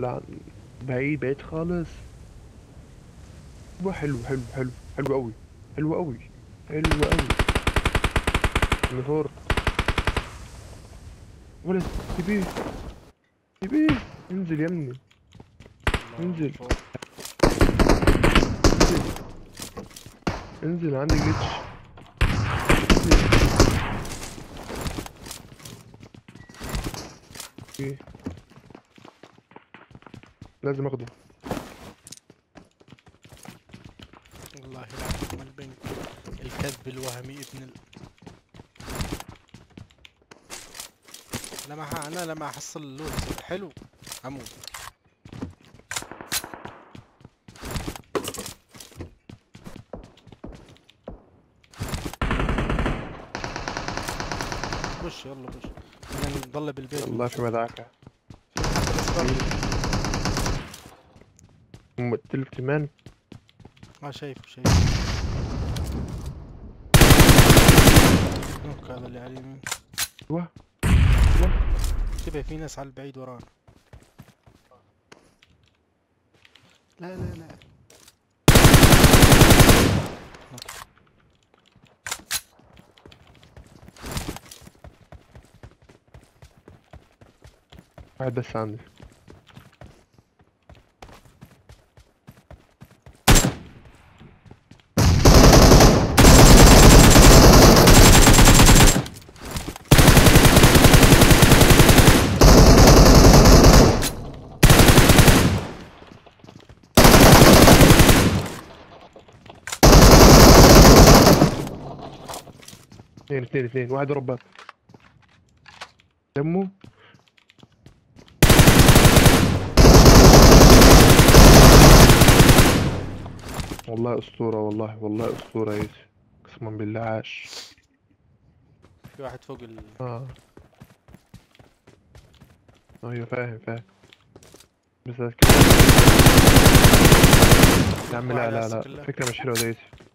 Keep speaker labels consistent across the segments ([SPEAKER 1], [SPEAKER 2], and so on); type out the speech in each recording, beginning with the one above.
[SPEAKER 1] بلا بعيد بعيد خالص. هو حلو حلو حلو قوي حلو قوي حلو قوي الفور ولا سيبيه سيبيه انزل يا ابني. انزل. انزل. عندي جيتش إيه لازم اخده.
[SPEAKER 2] والله العظيم البنك الكذب الوهمي ابن ال... لما ح... أنا لما احصل اللوت حلو. أموت خش يلا خش. أنا نضل بالبيت.
[SPEAKER 1] والله في مدعكة. كمان.
[SPEAKER 2] ما شايفه شايفه. نوك هذا اللي على اليمين
[SPEAKER 1] أيوه.
[SPEAKER 2] انتبه في ناس على البعيد ورانا. لا لا لا.
[SPEAKER 1] واحد بس عندي اثنين اثنين اثنين واحد ربان دمه. والله أسطورة والله والله أسطورة يا يوسف. قسما بالله عاش.
[SPEAKER 2] في واحد فوق ال
[SPEAKER 1] آه. أيوه فاهم فاهم. بس يا عم لا لا لا. فكرة مش حلوة يوسف.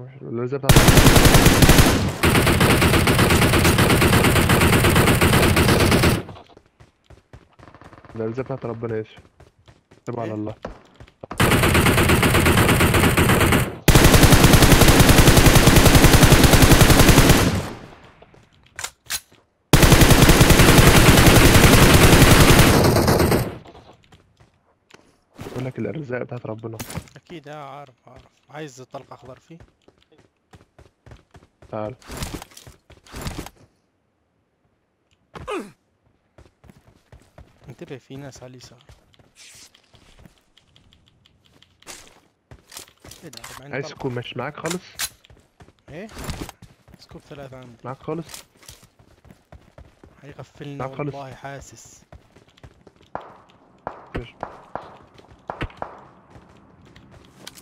[SPEAKER 1] مش حلوة الرزق بتاعت الرزق بتاعت ربنا يوسف سيبها على؟ الله. بقول لك الأرزاق بتاعت ربنا.
[SPEAKER 2] أكيد آه عارف عارف. عايز طلق اخضر فيه؟
[SPEAKER 1] تعال.
[SPEAKER 2] انتبه في ناس على اليسار. ده؟ 40
[SPEAKER 1] عايز تكون مش معاك خالص؟
[SPEAKER 2] إيه؟ سكوب ثلاثة عندي.
[SPEAKER 1] معاك خالص؟
[SPEAKER 2] هيغفلنا. والله حاسس.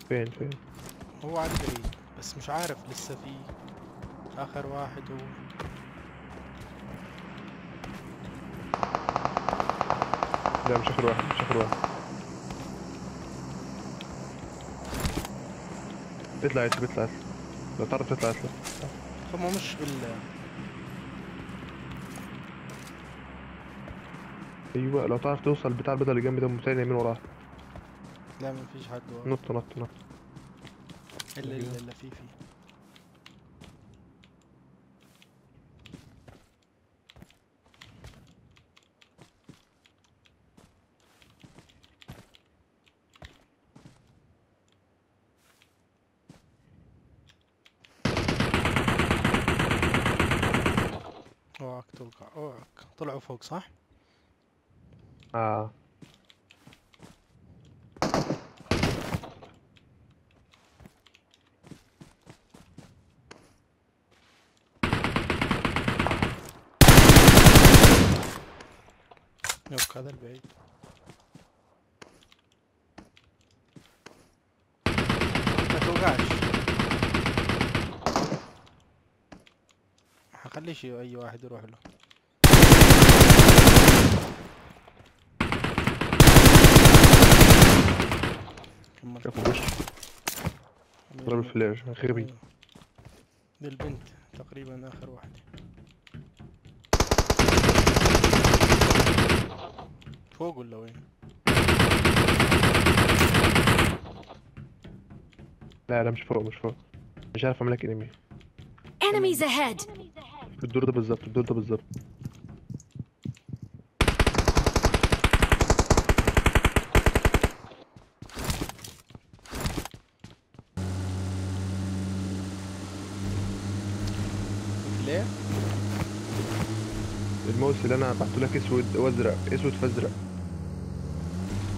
[SPEAKER 1] فين؟ فين
[SPEAKER 2] هو على البعيد بس مش عارف لسه في آخر واحد هو.
[SPEAKER 1] لا مش آخر واحد مش آخر واحد. يوسف اطلع اطلع لو تعرف تطلع اطلع
[SPEAKER 2] هم مش بال
[SPEAKER 1] أيوه لو تعرف توصل بتاع البيضة اللي جنبي ده متاني يمين وراه.
[SPEAKER 2] لا ما فيش حد ورا
[SPEAKER 1] نط نط نط.
[SPEAKER 2] الا الا الا في. في اوعك طلعوا فوق صح؟
[SPEAKER 1] آه.
[SPEAKER 2] يوك هذا البعيد. ما توقعش حخليش أي واحد يروح له.
[SPEAKER 1] ضرب الفلاش غبي
[SPEAKER 2] دي البنت تقريبا آخر واحدة فوق ولا وين؟
[SPEAKER 1] لا لا مش فوق مش فوق. مش عارف اعمل لك انمي
[SPEAKER 3] انميز
[SPEAKER 1] اهيد الدور ده بالظبط الدور ده بالظبط. الماوس اللي أنا بعته لك أسود وأزرق أسود فأزرق.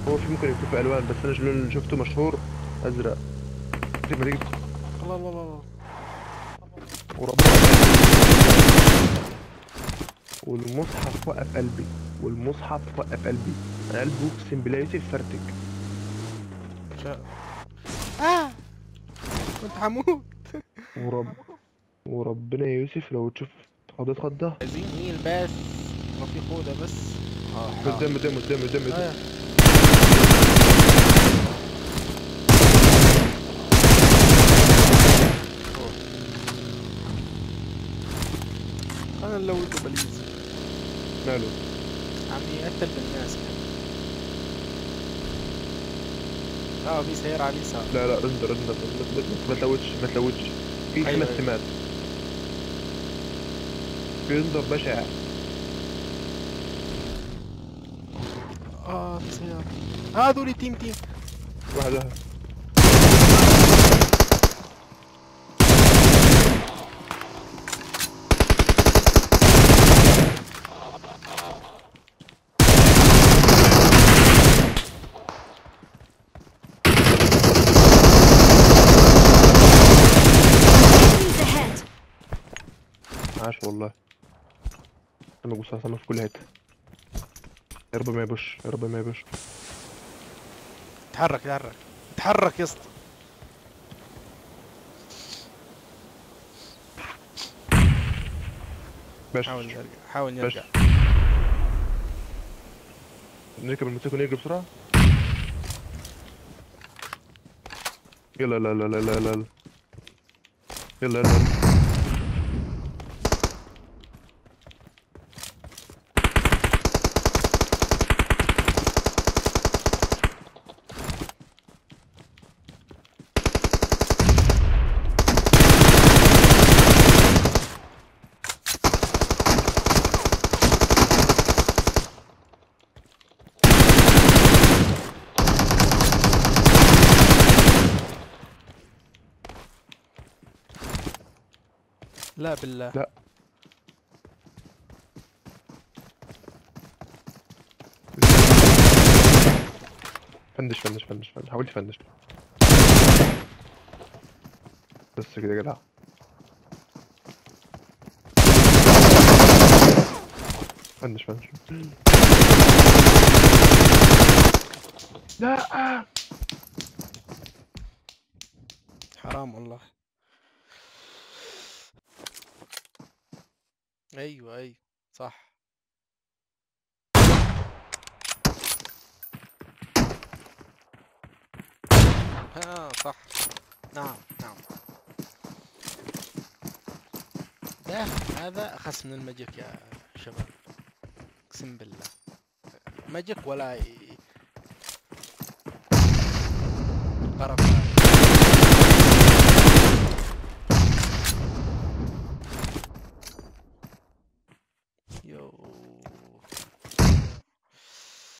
[SPEAKER 1] هو في ممكن يكون في ألوان بس أنا اللون اللي شفته مشهور أزرق. ما تيجي؟
[SPEAKER 2] الله الله الله
[SPEAKER 1] والمصحف وقف قلبي والمصحف وقف قلبي. أنا قلبي أقسم بالله يوسف فرتك.
[SPEAKER 2] آه. كنت حموت
[SPEAKER 1] ورب وربنا يا يوسف لو تشوف خضت خضة.
[SPEAKER 2] عايزين هيل بس. ما في خوذة بس. آه.
[SPEAKER 1] قدام قدام قدام قدام قدام
[SPEAKER 2] آه. أنا ولده بليز.
[SPEAKER 1] ماله؟
[SPEAKER 2] عم يقتل بالناس كان آه في سيارة على اليسار.
[SPEAKER 1] لا لا render render ما- تلوتش ما تلوتش في
[SPEAKER 2] أيوة.
[SPEAKER 1] سمات في render بشع.
[SPEAKER 2] آه في سيارة آه هذول team team.
[SPEAKER 1] واحد واحد! عاش والله. أنا بص على في كل حتة. يا رب ما يبش يا رب ما يبش
[SPEAKER 2] تحرك تحرك تحرك يا اسطى.
[SPEAKER 1] باش
[SPEAKER 2] حاول نرجع حاول نرجع
[SPEAKER 1] نركب الموتوسيكل ونجري بسرعة. يلا لا لا لا لا لا لا. يلا يلا.
[SPEAKER 2] لا بالله.
[SPEAKER 1] لا. فندش فندش فندش فندش. حاول تفندش. بس كده يا جدع. فندش فندش. لا.
[SPEAKER 2] حرام والله. أيوه أيوه صح. ها صح. نعم نعم. ده هذا أخس من ال magic يا شباب. أقسم بالله. magic ولا قرف